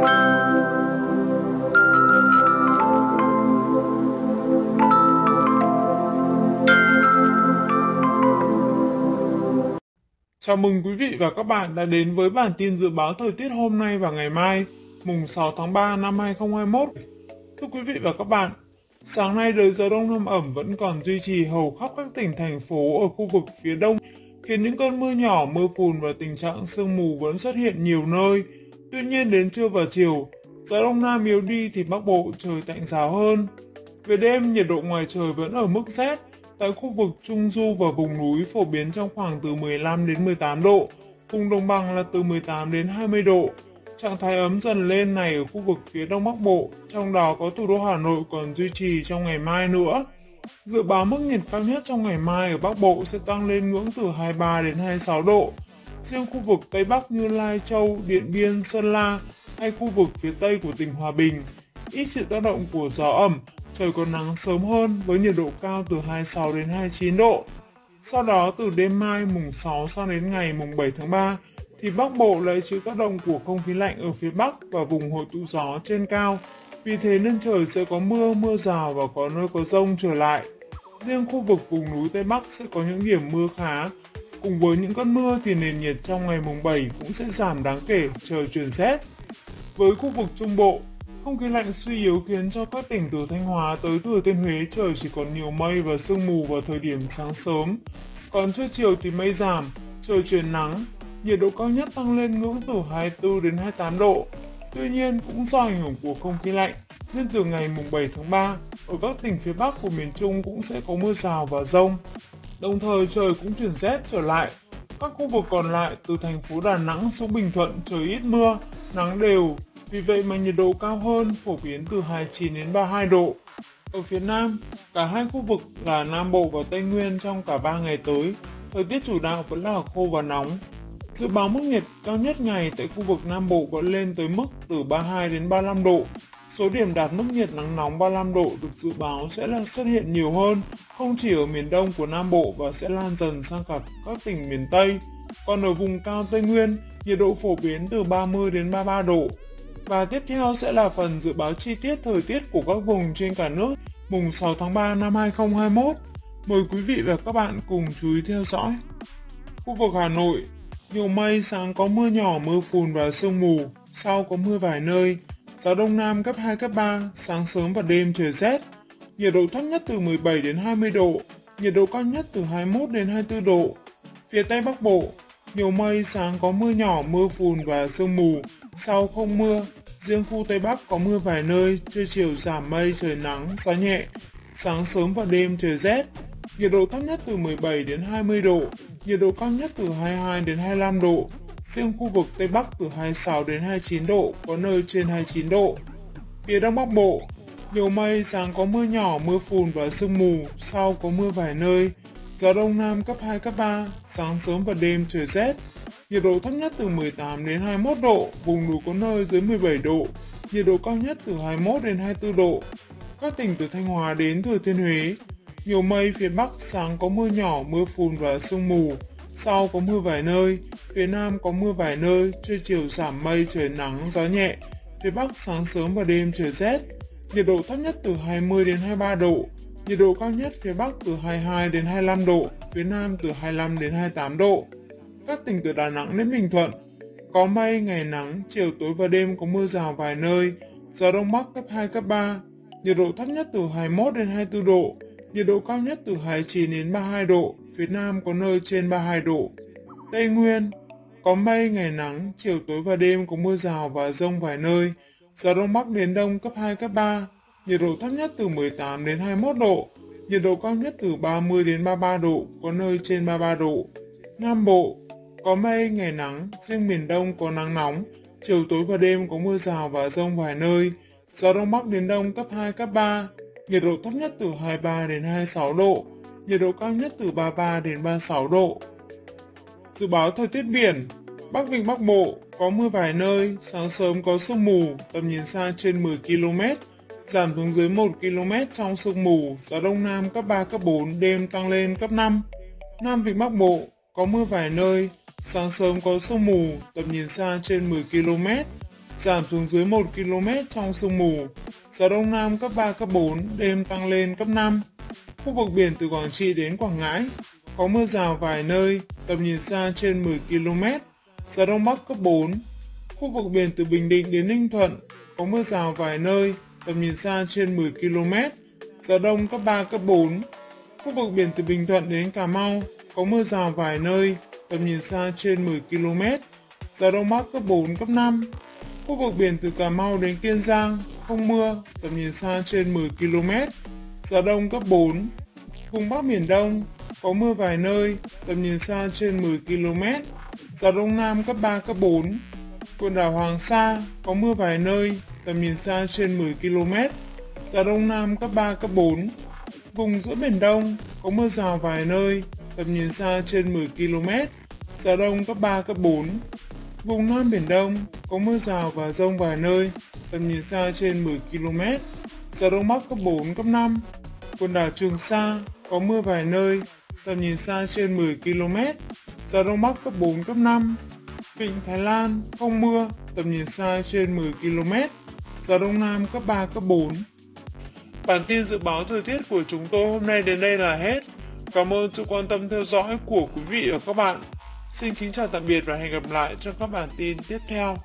Chào mừng quý vị và các bạn đã đến với bản tin dự báo thời tiết hôm nay và ngày mai, mùng 6 tháng 3 năm 2021. Thưa quý vị và các bạn, sáng nay đời gió đông nam ẩm vẫn còn duy trì hầu khắp các tỉnh thành phố ở khu vực phía đông, khiến những cơn mưa nhỏ, mưa phùn và tình trạng sương mù vẫn xuất hiện nhiều nơi. Tuy nhiên đến trưa và chiều, gió đông nam yếu đi thì Bắc Bộ trời tạnh giáo hơn. Về đêm, nhiệt độ ngoài trời vẫn ở mức rét, tại khu vực Trung Du và vùng núi phổ biến trong khoảng từ 15 đến 18 độ, vùng đồng bằng là từ 18 đến 20 độ. Trạng thái ấm dần lên này ở khu vực phía Đông Bắc Bộ, trong đó có thủ đô Hà Nội còn duy trì trong ngày mai nữa. Dự báo mức nhiệt cao nhất trong ngày mai ở Bắc Bộ sẽ tăng lên ngưỡng từ 23 đến 26 độ. Riêng khu vực Tây Bắc như Lai Châu, Điện Biên, Sơn La hay khu vực phía Tây của tỉnh Hòa Bình, ít chịu tác động của gió ẩm, trời có nắng sớm hơn với nhiệt độ cao từ 26 đến 29 độ. Sau đó từ đêm mai mùng 6 sang đến ngày mùng 7 tháng 3 thì Bắc Bộ lại chịu tác động của không khí lạnh ở phía Bắc và vùng hội tụ gió trên cao. Vì thế nên trời sẽ có mưa, mưa rào và có nơi có rông trở lại. Riêng khu vực vùng núi Tây Bắc sẽ có những điểm mưa khá. Cùng với những cơn mưa thì nền nhiệt trong ngày mùng 7 cũng sẽ giảm đáng kể, trời chuyển rét. Với khu vực Trung Bộ, không khí lạnh suy yếu khiến cho các tỉnh từ Thanh Hóa tới Thừa Thiên Huế trời chỉ còn nhiều mây và sương mù vào thời điểm sáng sớm. Còn trưa chiều thì mây giảm, trời chuyển nắng, nhiệt độ cao nhất tăng lên ngưỡng từ 24 đến 28 độ. Tuy nhiên cũng do ảnh hưởng của không khí lạnh, nên từ ngày mùng 7 tháng 3, ở các tỉnh phía Bắc của miền Trung cũng sẽ có mưa rào và rông. Đồng thời trời cũng chuyển rét trở lại. Các khu vực còn lại từ thành phố Đà Nẵng xuống Bình Thuận trời ít mưa, nắng đều, vì vậy mà nhiệt độ cao hơn phổ biến từ 29 đến 32 độ. Ở phía Nam, cả hai khu vực là Nam Bộ và Tây Nguyên trong cả 3 ngày tới, thời tiết chủ đạo vẫn là khô và nóng. Dự báo mức nhiệt cao nhất ngày tại khu vực Nam Bộ vẫn lên tới mức từ 32 đến 35 độ. Số điểm đạt mức nhiệt nắng nóng 35 độ được dự báo sẽ là xuất hiện nhiều hơn, không chỉ ở miền đông của Nam Bộ và sẽ lan dần sang cả các tỉnh miền Tây. Còn ở vùng cao Tây Nguyên, nhiệt độ phổ biến từ 30 đến 33 độ, và tiếp theo sẽ là phần dự báo chi tiết thời tiết của các vùng trên cả nước mùng 6 tháng 3 năm 2021. Mời quý vị và các bạn cùng chú ý theo dõi. Khu vực Hà Nội, nhiều mây, sáng có mưa nhỏ, mưa phùn và sương mù, sau có mưa vài nơi. Gió Đông Nam cấp 2, cấp 3, sáng sớm và đêm trời rét. Nhiệt độ thấp nhất từ 17 đến 20 độ, nhiệt độ cao nhất từ 21 đến 24 độ. Phía Tây Bắc Bộ, nhiều mây, sáng có mưa nhỏ, mưa phùn và sương mù, sau không mưa, Riêng khu Tây Bắc có mưa vài nơi, trưa chiều giảm mây trời nắng, gió nhẹ. Sáng sớm và đêm trời rét. Nhiệt độ thấp nhất từ 17 đến 20 độ, nhiệt độ cao nhất từ 22 đến 25 độ. Riêng khu vực Tây Bắc từ 26 đến 29 độ, có nơi trên 29 độ. Phía Đông Bắc Bộ, nhiều mây, sáng có mưa nhỏ, mưa phùn và sương mù, sau có mưa vài nơi. Gió Đông Nam cấp 2, cấp 3, sáng sớm và đêm trời rét, nhiệt độ thấp nhất từ 18 đến 21 độ, vùng núi có nơi dưới 17 độ, nhiệt độ cao nhất từ 21 đến 24 độ. Các tỉnh từ Thanh Hóa đến Thừa Thiên Huế, nhiều mây phía Bắc sáng có mưa nhỏ, mưa phùn và sương mù, sau có mưa vài nơi, phía Nam có mưa vài nơi, trưa chiều giảm mây trời nắng, gió nhẹ, phía Bắc sáng sớm và đêm trời rét, nhiệt độ thấp nhất từ 20 đến 23 độ, nhiệt độ cao nhất phía Bắc từ 22 đến 25 độ, phía Nam từ 25 đến 28 độ. Các tỉnh từ Đà Nẵng đến Bình Thuận. Có mây, ngày nắng, chiều tối và đêm có mưa rào vài nơi, gió đông bắc cấp 2, cấp 3, nhiệt độ thấp nhất từ 21 đến 24 độ, nhiệt độ cao nhất từ 29 đến 32 độ, phía Nam có nơi trên 32 độ. Tây Nguyên, có mây, ngày nắng, chiều tối và đêm có mưa rào và rông vài nơi, gió đông bắc đến đông cấp 2, cấp 3, nhiệt độ thấp nhất từ 18 đến 21 độ, nhiệt độ cao nhất từ 30 đến 33 độ, có nơi trên 33 độ. Nam Bộ, có mây, ngày nắng, riêng miền Đông có nắng nóng, chiều tối và đêm có mưa rào và rông vài nơi, gió Đông Bắc đến Đông cấp 2, cấp 3, nhiệt độ thấp nhất từ 23 đến 26 độ, nhiệt độ cao nhất từ 33 đến 36 độ. Dự báo thời tiết biển, Bắc Vịnh Bắc Bộ có mưa vài nơi, sáng sớm có sương mù, tầm nhìn xa trên 10 km, giảm xuống dưới 1 km trong sương mù, gió Đông Nam cấp 3, cấp 4, đêm tăng lên cấp 5. Nam Vịnh Bắc Bộ có mưa vài nơi, Sáng sớm có sương mù, tầm nhìn xa trên 10 km, giảm xuống dưới 1 km trong sương mù, gió đông nam cấp 3, cấp 4, đêm tăng lên cấp 5. Khu vực biển từ Quảng Trị đến Quảng Ngãi, có mưa rào vài nơi, tầm nhìn xa trên 10 km, gió đông bắc cấp 4. Khu vực biển từ Bình Định đến Ninh Thuận, có mưa rào vài nơi, tầm nhìn xa trên 10 km, gió đông cấp 3, cấp 4. Khu vực biển từ Bình Thuận đến Cà Mau, có mưa rào vài nơi, tầm nhìn xa trên 10 km, gió đông bắc cấp 4, cấp 5. Khu vực biển từ Cà Mau đến Kiên Giang, không mưa, tầm nhìn xa trên 10 km, gió đông cấp 4. Vùng Bắc Biển Đông, có mưa vài nơi, tầm nhìn xa trên 10 km, gió đông nam cấp 3, cấp 4. Quần đảo Hoàng Sa, có mưa vài nơi, tầm nhìn xa trên 10 km, gió đông nam cấp 3, cấp 4. Vùng giữa Biển Đông, có mưa rào vài nơi, tầm nhìn xa trên 10 km, gió đông cấp 3, cấp 4. Vùng Nam Biển Đông, có mưa rào và rông vài nơi, tầm nhìn xa trên 10 km, gió đông bắc cấp 4, cấp 5. Quần đảo Trường Sa, có mưa vài nơi, tầm nhìn xa trên 10 km, gió đông bắc cấp 4, cấp 5. Vịnh Thái Lan, không mưa, tầm nhìn xa trên 10 km, gió đông nam cấp 3, cấp 4. Bản tin dự báo thời tiết của chúng tôi hôm nay đến đây là hết. Cảm ơn sự quan tâm theo dõi của quý vị và các bạn. Xin kính chào tạm biệt và hẹn gặp lại trong các bản tin tiếp theo.